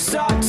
stop.